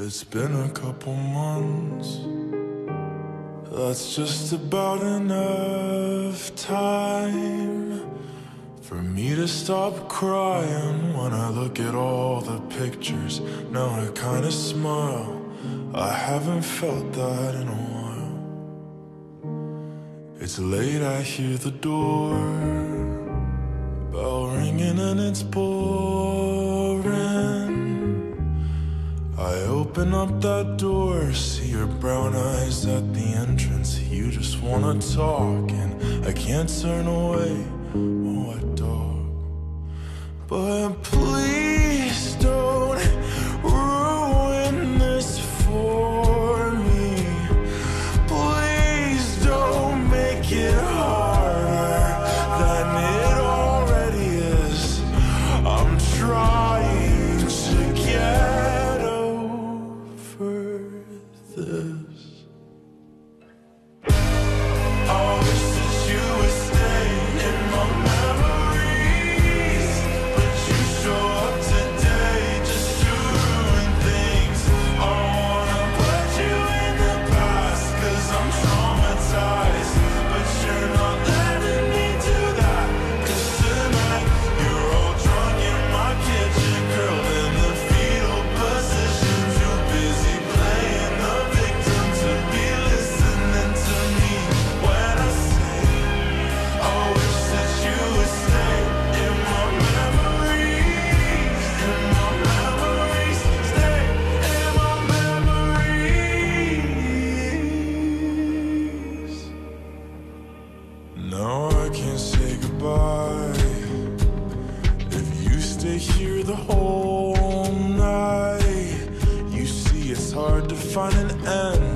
It's been a couple months. That's just about enough time for me to stop crying when I look at all the pictures. Now I kinda smile. I haven't felt that in a while. It's late, I hear the door bell ringing, and it's boring. I open up that door, see your brown eyes at the entrance. You just wanna talk, and I can't turn away. Oh, I dog. But please don't. find an end.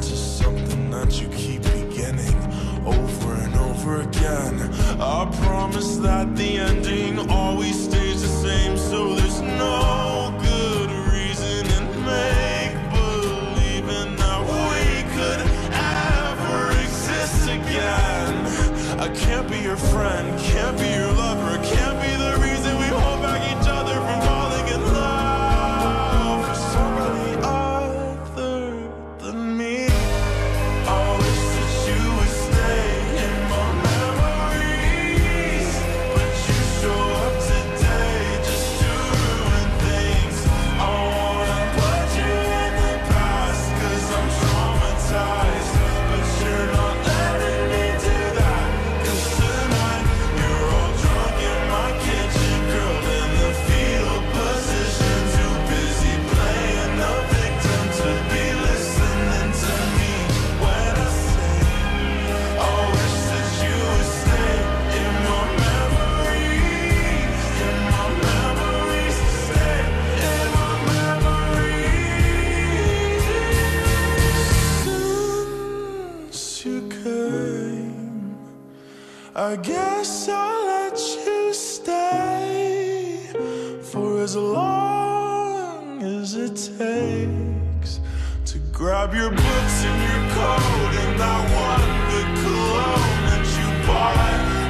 I guess I'll let you stay for as long as it takes to grab your books and your coat and that one the cologne that you bought.